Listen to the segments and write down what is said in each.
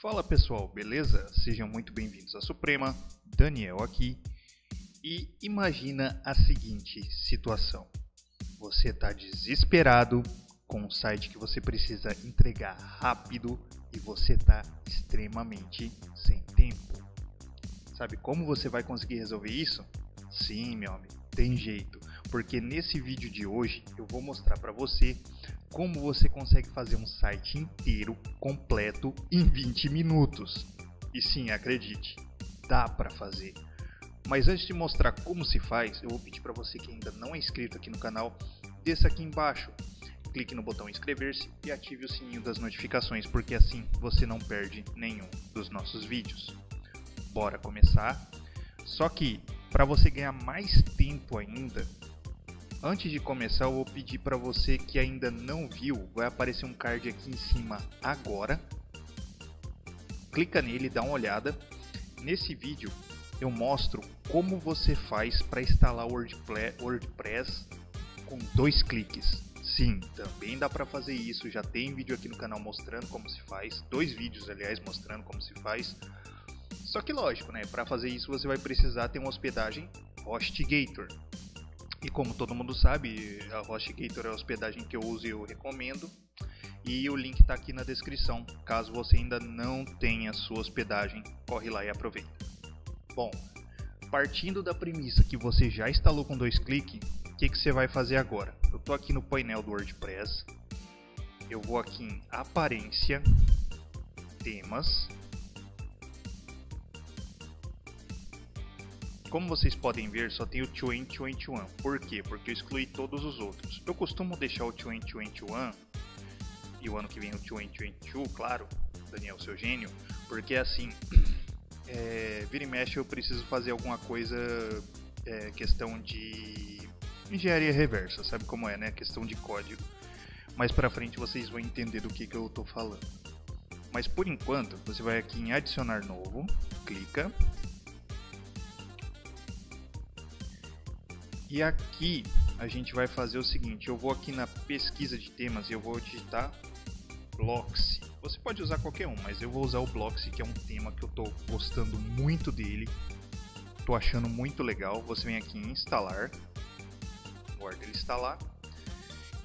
Fala pessoal, beleza? Sejam muito bem-vindos à Suprema, Daniel aqui. E imagina a seguinte situação: você está desesperado com um site que você precisa entregar rápido e você está extremamente sem tempo. Sabe como você vai conseguir resolver isso? Sim, meu amigo, tem jeito, porque nesse vídeo de hoje eu vou mostrar para você como você consegue fazer um site inteiro completo em 20 minutos. E sim, acredite, dá para fazer. Mas antes de mostrar como se faz, eu vou pedir para você que ainda não é inscrito aqui no canal, desça aqui embaixo, clique no botão inscrever-se e ative o sininho das notificações, porque assim você não perde nenhum dos nossos vídeos. Bora começar? Só que para você ganhar mais tempo ainda, Antes de começar, eu vou pedir para você que ainda não viu, vai aparecer um card aqui em cima agora. Clica nele, dá uma olhada. Nesse vídeo eu mostro como você faz para instalar WordPress com dois cliques. Sim, também dá para fazer isso. Já tem vídeo aqui no canal mostrando como se faz, dois vídeos aliás mostrando como se faz. Só que lógico, né? Para fazer isso você vai precisar ter uma hospedagem HostGator. E como todo mundo sabe, a HostGator é a hospedagem que eu uso e eu recomendo. E o link está aqui na descrição. Caso você ainda não tenha sua hospedagem, corre lá e aproveita. Bom, partindo da premissa que você já instalou com dois cliques, o que, que você vai fazer agora? Eu estou aqui no painel do WordPress. Eu vou aqui em Aparência, Temas, Como vocês podem ver, só tem o 2021. Por quê? Porque eu excluí todos os outros. Eu costumo deixar o 2021 e o ano que vem o 2022, claro, Daniel, seu gênio, porque assim, é, vira e mexe eu preciso fazer alguma coisa, é, questão de engenharia reversa, sabe como é, né? Questão de código. Mais pra frente vocês vão entender do que, que eu tô falando. Mas por enquanto, você vai aqui em adicionar novo, clica, E aqui a gente vai fazer o seguinte, eu vou aqui na pesquisa de temas e eu vou digitar Bloxy. Você pode usar qualquer um, mas eu vou usar o Bloxy, que é um tema que eu estou gostando muito dele. Estou achando muito legal. Você vem aqui em instalar, guarda ele instalar.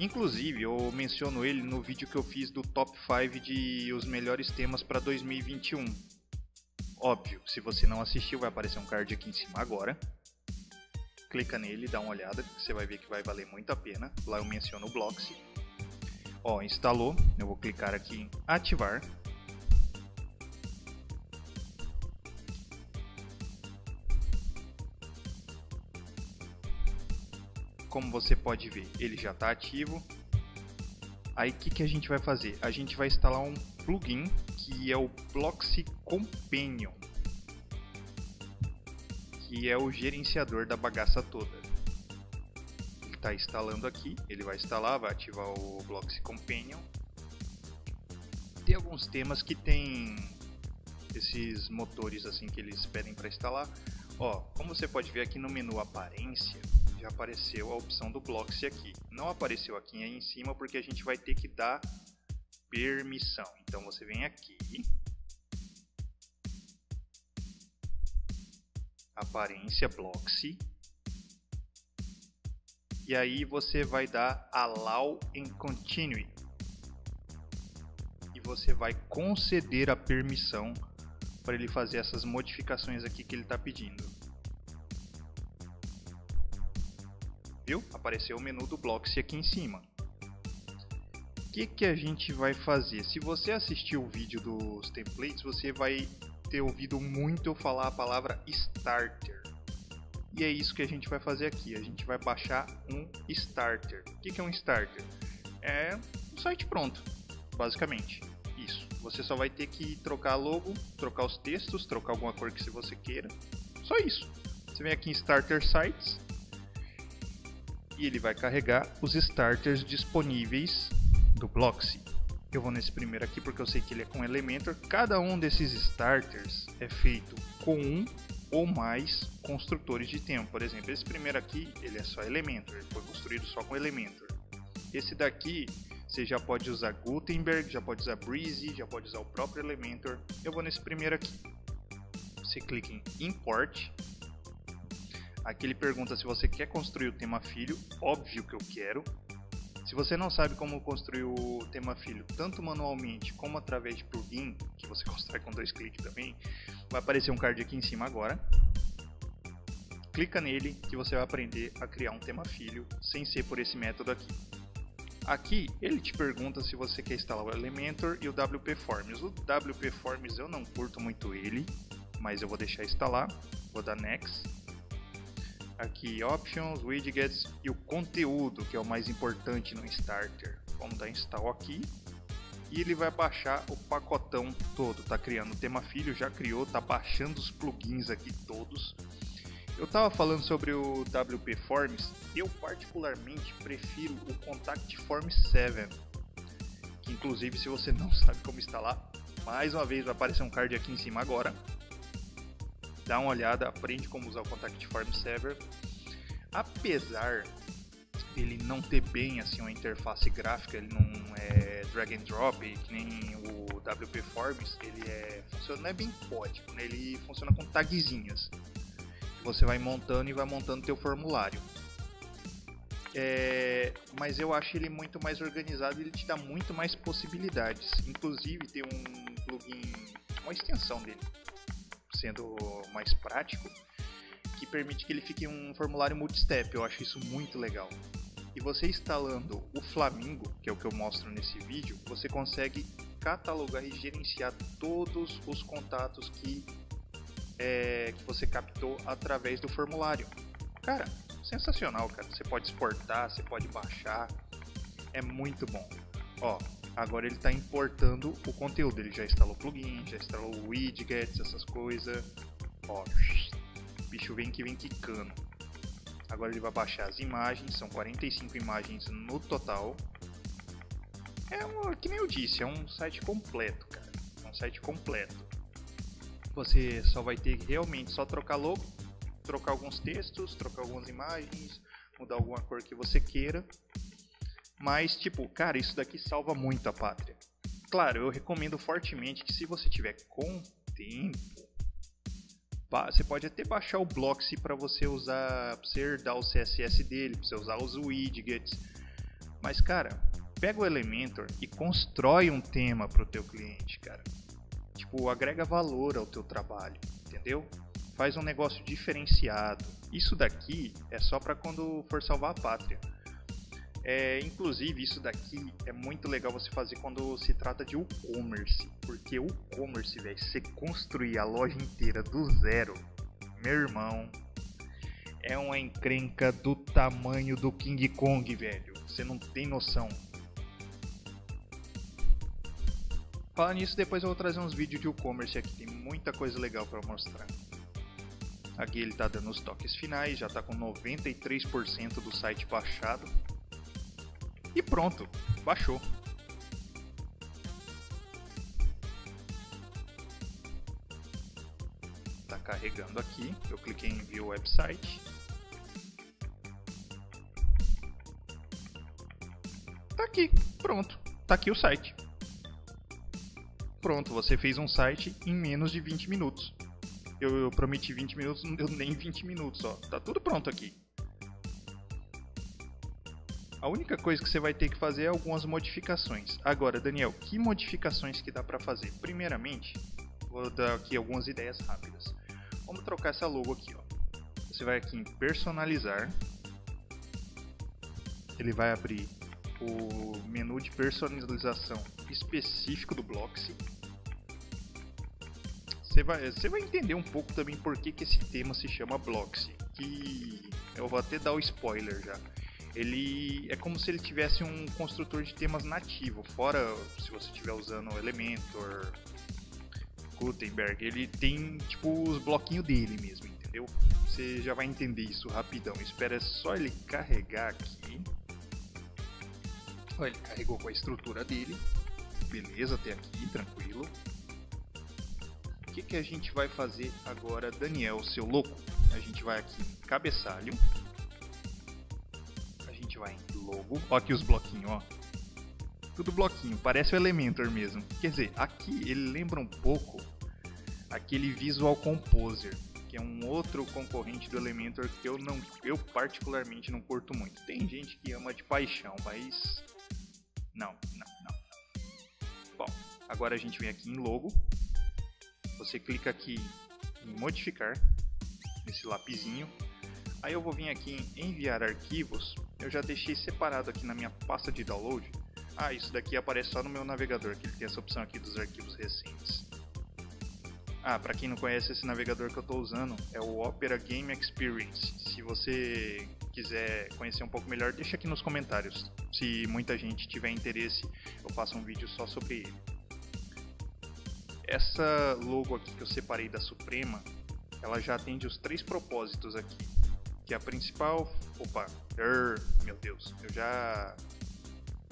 Inclusive, eu menciono ele no vídeo que eu fiz do top 5 de os melhores temas para 2021. Óbvio, se você não assistiu, vai aparecer um card aqui em cima agora clica nele, dá uma olhada, você vai ver que vai valer muito a pena. Lá eu menciono o Bloxy. Ó, instalou, eu vou clicar aqui em ativar. Como você pode ver, ele já está ativo. Aí o que, que a gente vai fazer? A gente vai instalar um plugin que é o Bloxy Companion que é o gerenciador da bagaça toda. Ele está instalando aqui, ele vai instalar, vai ativar o Bloxy Companion. Tem alguns temas que tem esses motores assim que eles pedem para instalar. Ó, como você pode ver aqui no menu aparência, já apareceu a opção do Bloxy aqui. Não apareceu aqui em cima porque a gente vai ter que dar permissão. Então você vem aqui, aparência Bloxy. E aí você vai dar allow and continue. E você vai conceder a permissão para ele fazer essas modificações aqui que ele está pedindo. Viu? Apareceu o menu do Bloxy aqui em cima. O que, que a gente vai fazer? Se você assistiu o vídeo dos templates, você vai ter ouvido muito eu falar a palavra starter. E é isso que a gente vai fazer aqui. A gente vai baixar um starter. O que é um starter? É um site pronto, basicamente. Isso. Você só vai ter que trocar logo, trocar os textos, trocar alguma cor que você queira. Só isso. Você vem aqui em Starter Sites e ele vai carregar os starters disponíveis do Bloxy. Eu vou nesse primeiro aqui porque eu sei que ele é com Elementor. Cada um desses starters é feito com um ou mais construtores de tema. Por exemplo, esse primeiro aqui, ele é só Elementor, ele foi construído só com Elementor. Esse daqui, Você já pode usar Gutenberg, já pode usar Breezy, já pode usar o próprio Elementor. Eu vou nesse primeiro aqui. Você clica em Import. Aqui ele pergunta se você quer construir o tema filho. Óbvio que eu quero. Se você não sabe como construir o tema filho, tanto manualmente como através de plugin, que você constrói com dois cliques também, vai aparecer um card aqui em cima agora. Clica nele que você vai aprender a criar um tema filho sem ser por esse método aqui. Aqui ele te pergunta se você quer instalar o Elementor e o WP Forms. O WP Forms eu não curto muito ele, mas eu vou deixar instalar. Vou dar Next aqui Options, Widgets e o conteúdo, que é o mais importante no Starter. Vamos dar Install aqui e ele vai baixar o pacotão todo. Tá criando o tema filho, já criou, tá baixando os plugins aqui todos. Eu estava falando sobre o WP Forms, eu particularmente prefiro o Contact Forms 7, que inclusive se você não sabe como instalar, mais uma vez vai aparecer um card aqui em cima agora dá uma olhada, aprende como usar o Contact Form Server. Apesar dele não ter bem assim uma interface gráfica, ele não é drag and drop, que nem o WP Forms, ele é funciona não é bem código, né? ele funciona com tagzinhas. Você vai montando e vai montando teu formulário. É, mas eu acho ele muito mais organizado e ele te dá muito mais possibilidades. Inclusive tem um plugin, uma extensão dele, sendo mais prático, que permite que ele fique um formulário multistep. Eu acho isso muito legal. E você instalando o Flamingo, que é o que eu mostro nesse vídeo, você consegue catalogar e gerenciar todos os contatos que, é, que você captou através do formulário. Cara, sensacional, cara. Você pode exportar, você pode baixar. É muito bom. Ó, agora ele está importando o conteúdo. Ele já instalou plugin, já instalou widgets, essas coisas. Ó, bicho vem que vem quicando. Agora ele vai baixar as imagens, são 45 imagens no total. É um, que nem eu disse, é um site completo, cara. É um site completo. Você só vai ter realmente só trocar logo, trocar alguns textos, trocar algumas imagens, mudar alguma cor que você queira mas, tipo, cara, isso daqui salva muito a pátria. Claro, eu recomendo fortemente que se você tiver com tempo, você pode até baixar o Bloxy para você usar, pra você herdar o CSS dele, para você usar os widgets. Mas, cara, pega o Elementor e constrói um tema para o teu cliente, cara. Tipo, agrega valor ao teu trabalho, entendeu? Faz um negócio diferenciado. Isso daqui é só para quando for salvar a pátria. É, inclusive, isso daqui é muito legal você fazer quando se trata de e-commerce. Porque e-commerce, velho, você construir a loja inteira do zero, meu irmão, é uma encrenca do tamanho do King Kong, velho. Você não tem noção. Falando nisso, depois eu vou trazer uns vídeos de e-commerce aqui. Tem muita coisa legal para mostrar. Aqui ele está dando os toques finais, já está com 93% do site baixado. E pronto, baixou. Tá carregando aqui, eu cliquei em View Website. Tá aqui, pronto. Tá aqui o site. Pronto, você fez um site em menos de 20 minutos. Eu, eu prometi 20 minutos, não deu nem 20 minutos, ó. Tá tudo pronto aqui. A única coisa que você vai ter que fazer é algumas modificações. Agora, Daniel, que modificações que dá para fazer? Primeiramente, vou dar aqui algumas ideias rápidas. Vamos trocar essa logo aqui, ó. Você vai aqui em personalizar. Ele vai abrir o menu de personalização específico do Bloxy. Você vai, você vai entender um pouco também por que, que esse tema se chama Bloxy. Que eu vou até dar o spoiler já ele é como se ele tivesse um construtor de temas nativo, fora se você estiver usando Elementor, Gutenberg, ele tem tipo os bloquinhos dele mesmo, entendeu? Você já vai entender isso rapidão. Espera só ele carregar aqui. Olha, ele carregou com a estrutura dele. Beleza, até aqui, tranquilo. O que, que a gente vai fazer agora, Daniel, seu louco? A gente vai aqui em cabeçalho vai em logo. Ó aqui os bloquinhos, ó. tudo bloquinho, parece o Elementor mesmo. Quer dizer, aqui ele lembra um pouco aquele Visual Composer, que é um outro concorrente do Elementor que eu não, eu particularmente não curto muito. Tem gente que ama de paixão, mas não, não, não. Bom, agora a gente vem aqui em logo. Você clica aqui em modificar nesse lapisinho. Aí eu vou vir aqui em enviar arquivos. Eu já deixei separado aqui na minha pasta de download. Ah, isso daqui aparece só no meu navegador, que ele tem essa opção aqui dos arquivos recentes. Ah, para quem não conhece esse navegador que eu estou usando, é o Opera Game Experience. Se você quiser conhecer um pouco melhor, deixa aqui nos comentários. Se muita gente tiver interesse, eu faço um vídeo só sobre ele. Essa logo aqui que eu separei da Suprema, ela já atende os três propósitos aqui. Que é a principal... Opa, er, meu Deus, eu já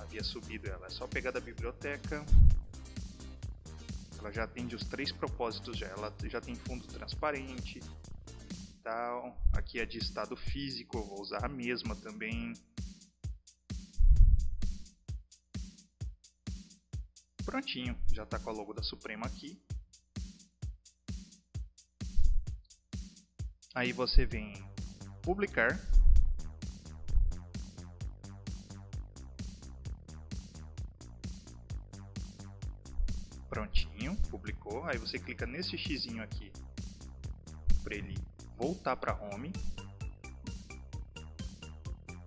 havia subido ela. É só pegar da biblioteca, ela já atende os três propósitos já. Ela já tem fundo transparente, tal. Aqui é de estado físico, eu vou usar a mesma também. Prontinho, já está com a logo da Suprema aqui. Aí você vem publicar Prontinho, publicou. Aí você clica nesse x aqui para ele voltar para home.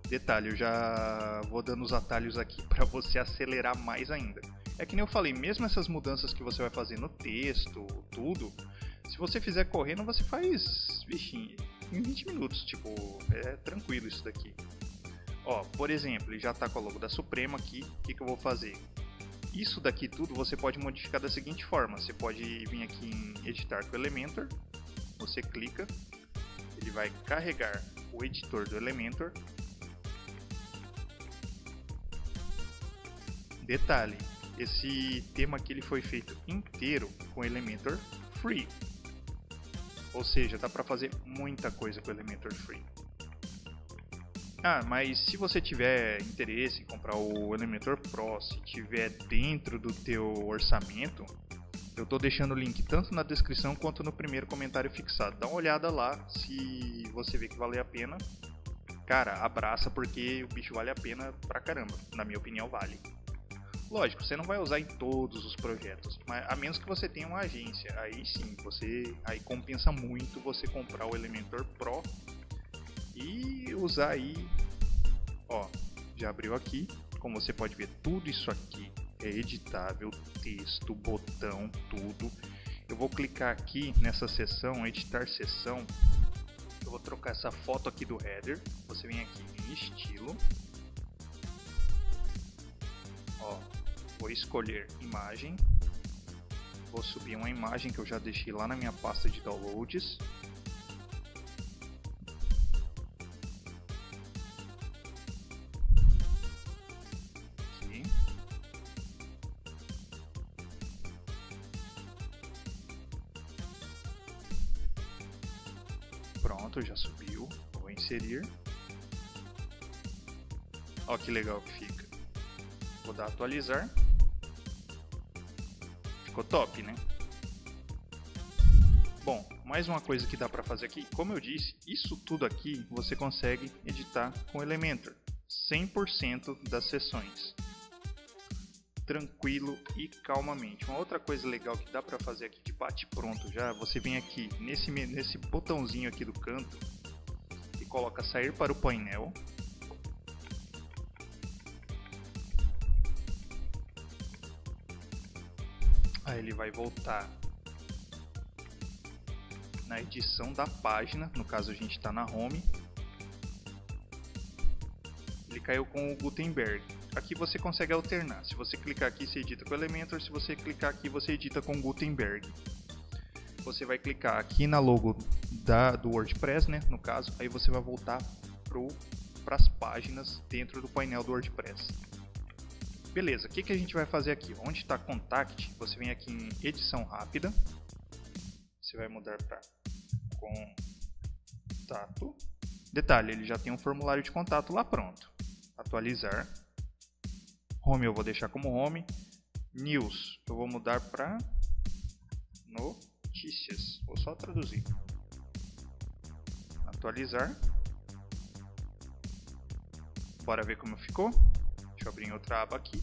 Detalhe, eu já vou dando os atalhos aqui para você acelerar mais ainda. É que nem eu falei, mesmo essas mudanças que você vai fazer no texto, tudo, se você fizer correndo, você faz, vixinho, em 20 minutos, tipo, é tranquilo isso daqui. Ó, por exemplo, ele já está com o logo da Suprema aqui, o que, que eu vou fazer? Isso daqui tudo você pode modificar da seguinte forma, você pode vir aqui em editar com o Elementor, você clica, ele vai carregar o editor do Elementor. Detalhe, esse tema aqui ele foi feito inteiro com Elementor Free, ou seja, dá para fazer muita coisa com Elementor Free. Ah, mas se você tiver interesse em comprar o Elementor Pro, se tiver dentro do teu orçamento, eu estou deixando o link tanto na descrição quanto no primeiro comentário fixado. Dá uma olhada lá, se você vê que vale a pena. Cara, abraça porque o bicho vale a pena pra caramba. Na minha opinião, vale. Lógico, você não vai usar em todos os projetos, mas a menos que você tenha uma agência. Aí sim, você aí compensa muito você comprar o Elementor Pro e usar aí, ó, já abriu aqui, como você pode ver, tudo isso aqui é editável, texto, botão, tudo. Eu vou clicar aqui nessa seção, editar seção, eu vou trocar essa foto aqui do header, você vem aqui em estilo, ó, vou escolher imagem, vou subir uma imagem que eu já deixei lá na minha pasta de downloads, Pronto, já subiu. Vou inserir. Olha que legal que fica. Vou dar atualizar. Ficou top, né? Bom, mais uma coisa que dá para fazer aqui. Como eu disse, isso tudo aqui você consegue editar com Elementor. 100% das sessões tranquilo e calmamente. Uma outra coisa legal que dá para fazer aqui de bate pronto já, você vem aqui nesse, nesse botãozinho aqui do canto e coloca sair para o painel. Aí ele vai voltar na edição da página, no caso a gente está na home. Ele caiu com o Gutenberg. Aqui você consegue alternar. Se você clicar aqui, você edita com Elementor. Se você clicar aqui, você edita com Gutenberg. Você vai clicar aqui na logo da, do WordPress, né? No caso, aí você vai voltar para as páginas dentro do painel do WordPress. Beleza, o que, que a gente vai fazer aqui? Onde está Contact, você vem aqui em Edição Rápida. Você vai mudar para Contato. Detalhe, ele já tem um formulário de contato lá pronto. Atualizar. Home eu vou deixar como home. News eu vou mudar para notícias. Vou só traduzir. Atualizar. Bora ver como ficou. Deixa eu abrir outra aba aqui.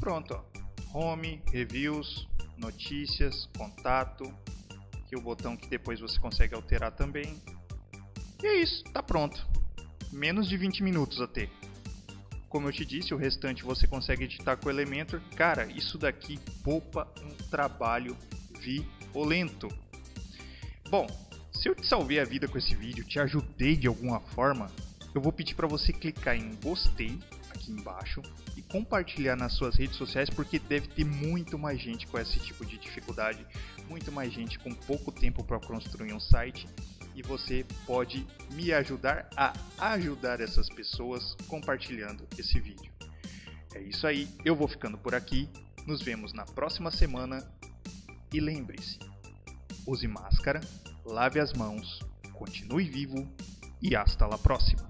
Pronto. Home, reviews, notícias, contato. Aqui o botão que depois você consegue alterar também. E é isso, tá pronto. Menos de 20 minutos até. Como eu te disse, o restante você consegue editar com o Elementor. Cara, isso daqui poupa um trabalho violento. Bom, se eu te salvei a vida com esse vídeo, te ajudei de alguma forma, eu vou pedir para você clicar em gostei aqui embaixo e compartilhar nas suas redes sociais porque deve ter muito mais gente com esse tipo de dificuldade, muito mais gente com pouco tempo para construir um site e você pode me ajudar a ajudar essas pessoas compartilhando esse vídeo. É isso aí, eu vou ficando por aqui, nos vemos na próxima semana e lembre-se, use máscara, lave as mãos, continue vivo e hasta la próxima.